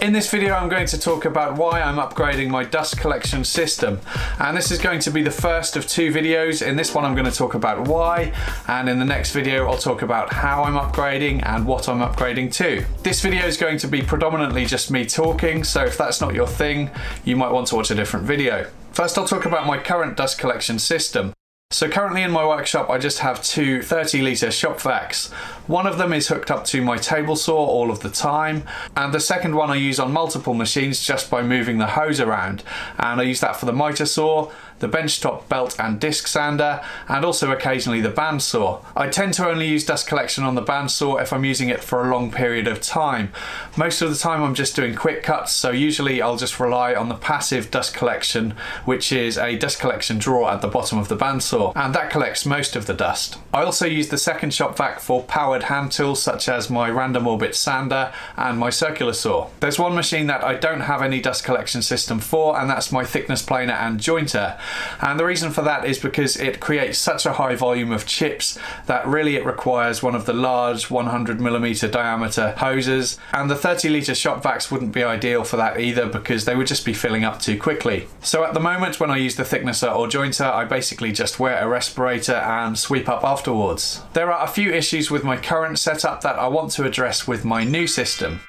In this video I'm going to talk about why I'm upgrading my dust collection system and this is going to be the first of two videos. In this one I'm going to talk about why and in the next video I'll talk about how I'm upgrading and what I'm upgrading to. This video is going to be predominantly just me talking so if that's not your thing you might want to watch a different video. First I'll talk about my current dust collection system. So currently in my workshop I just have two 30 litre shop vacs. One of them is hooked up to my table saw all of the time and the second one I use on multiple machines just by moving the hose around and I use that for the miter saw, the benchtop belt and disc sander, and also occasionally the bandsaw. I tend to only use dust collection on the bandsaw if I'm using it for a long period of time. Most of the time I'm just doing quick cuts, so usually I'll just rely on the passive dust collection, which is a dust collection drawer at the bottom of the bandsaw, and that collects most of the dust. I also use the second shop vac for powered hand tools such as my random orbit sander and my circular saw. There's one machine that I don't have any dust collection system for, and that's my thickness planer and jointer. And the reason for that is because it creates such a high volume of chips that really it requires one of the large 100 millimeter diameter hoses. And the 30 litre shop vacs wouldn't be ideal for that either because they would just be filling up too quickly. So at the moment when I use the thicknesser or jointer, I basically just wear a respirator and sweep up afterwards. There are a few issues with my current setup that I want to address with my new system.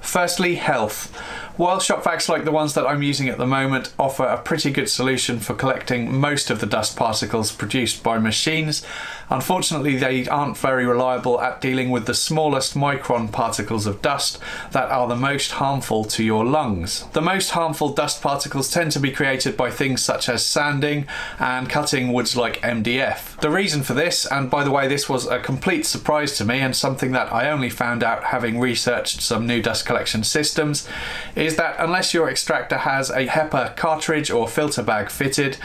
Firstly, health. While shop vacs like the ones that I'm using at the moment offer a pretty good solution for collecting most of the dust particles produced by machines, unfortunately they aren't very reliable at dealing with the smallest micron particles of dust that are the most harmful to your lungs. The most harmful dust particles tend to be created by things such as sanding and cutting woods like MDF. The reason for this, and by the way this was a complete surprise to me and something that I only found out having researched some new dust collection systems, is that unless your extractor has a HEPA cartridge or filter bag fitted,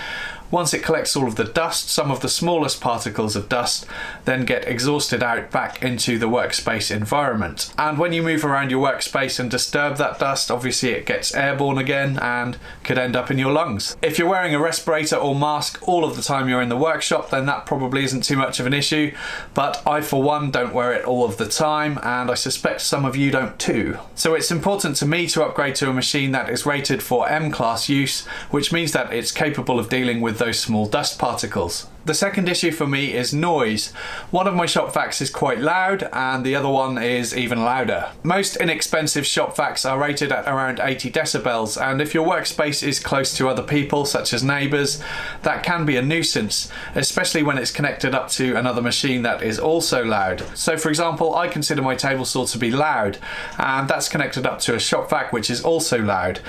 once it collects all of the dust, some of the smallest particles of dust then get exhausted out back into the workspace environment. And when you move around your workspace and disturb that dust, obviously it gets airborne again and could end up in your lungs. If you're wearing a respirator or mask all of the time you're in the workshop, then that probably isn't too much of an issue. But I, for one, don't wear it all of the time, and I suspect some of you don't too. So it's important to me to upgrade to a machine that is rated for M-class use, which means that it's capable of dealing with those small dust particles. The second issue for me is noise. One of my shop vacs is quite loud and the other one is even louder. Most inexpensive shop vacs are rated at around 80 decibels and if your workspace is close to other people such as neighbours that can be a nuisance especially when it's connected up to another machine that is also loud. So for example I consider my table saw to be loud and that's connected up to a shop vac which is also loud.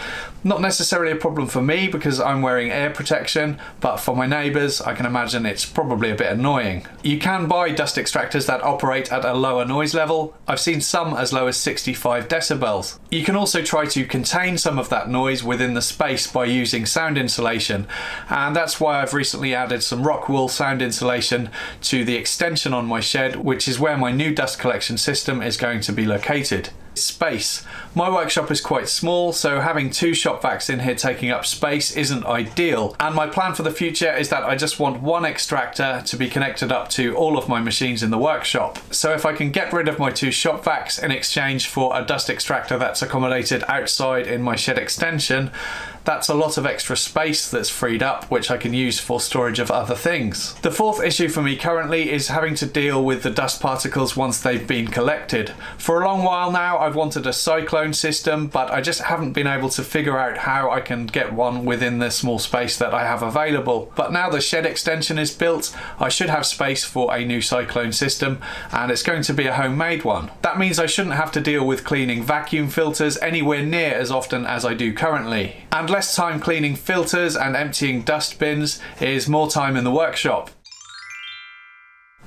Not necessarily a problem for me because I'm wearing ear protection but for my neighbours I can imagine it's probably a bit annoying. You can buy dust extractors that operate at a lower noise level. I've seen some as low as 65 decibels. You can also try to contain some of that noise within the space by using sound insulation and that's why I've recently added some Rockwool sound insulation to the extension on my shed which is where my new dust collection system is going to be located space. My workshop is quite small, so having two shop vacs in here taking up space isn't ideal. And my plan for the future is that I just want one extractor to be connected up to all of my machines in the workshop. So if I can get rid of my two shop vacs in exchange for a dust extractor that's accommodated outside in my shed extension, that's a lot of extra space that's freed up which I can use for storage of other things. The fourth issue for me currently is having to deal with the dust particles once they've been collected. For a long while now I've wanted a cyclone system but I just haven't been able to figure out how I can get one within the small space that I have available. But now the shed extension is built I should have space for a new cyclone system and it's going to be a homemade one. That means I shouldn't have to deal with cleaning vacuum filters anywhere near as often as I do currently. And less time cleaning filters and emptying dustbins is more time in the workshop.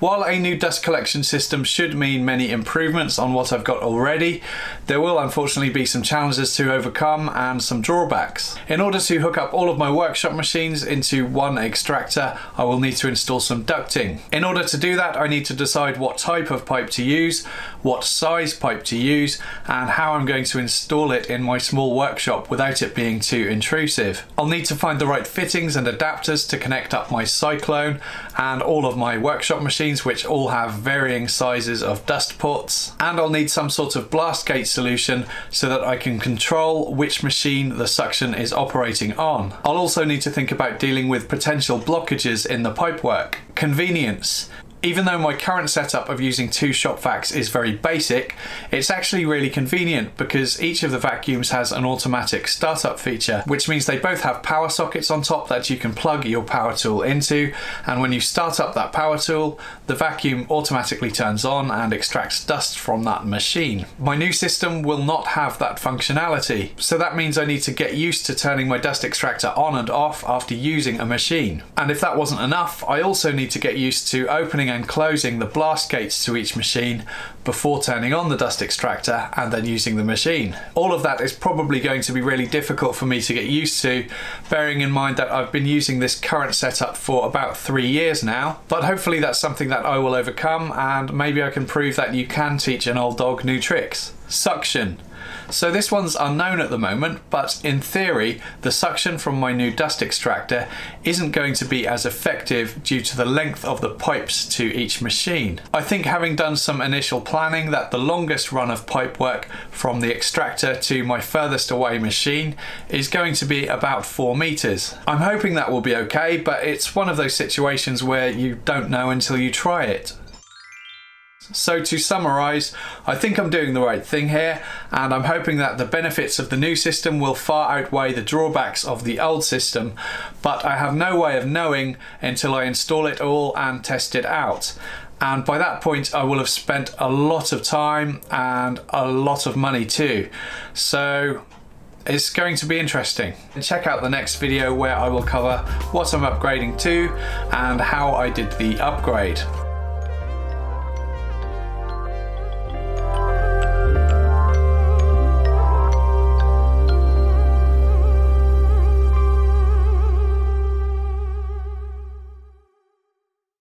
While a new dust collection system should mean many improvements on what I've got already, there will unfortunately be some challenges to overcome and some drawbacks. In order to hook up all of my workshop machines into one extractor, I will need to install some ducting. In order to do that, I need to decide what type of pipe to use, what size pipe to use, and how I'm going to install it in my small workshop without it being too intrusive. I'll need to find the right fittings and adapters to connect up my Cyclone, and all of my workshop machines which all have varying sizes of dust ports and I'll need some sort of blast gate solution so that I can control which machine the suction is operating on. I'll also need to think about dealing with potential blockages in the pipework. Convenience. Even though my current setup of using two shop vacs is very basic, it's actually really convenient because each of the vacuums has an automatic startup feature, which means they both have power sockets on top that you can plug your power tool into, and when you start up that power tool, the vacuum automatically turns on and extracts dust from that machine. My new system will not have that functionality, so that means I need to get used to turning my dust extractor on and off after using a machine. And if that wasn't enough, I also need to get used to opening and closing the blast gates to each machine before turning on the dust extractor and then using the machine. All of that is probably going to be really difficult for me to get used to, bearing in mind that I've been using this current setup for about three years now, but hopefully that's something that I will overcome and maybe I can prove that you can teach an old dog new tricks. Suction. So this one's unknown at the moment, but in theory, the suction from my new dust extractor isn't going to be as effective due to the length of the pipes to each machine. I think having done some initial planning that the longest run of pipe work from the extractor to my furthest away machine is going to be about four meters. I'm hoping that will be okay, but it's one of those situations where you don't know until you try it. So to summarise, I think I'm doing the right thing here and I'm hoping that the benefits of the new system will far outweigh the drawbacks of the old system, but I have no way of knowing until I install it all and test it out. And by that point, I will have spent a lot of time and a lot of money too. So it's going to be interesting. Check out the next video where I will cover what I'm upgrading to and how I did the upgrade.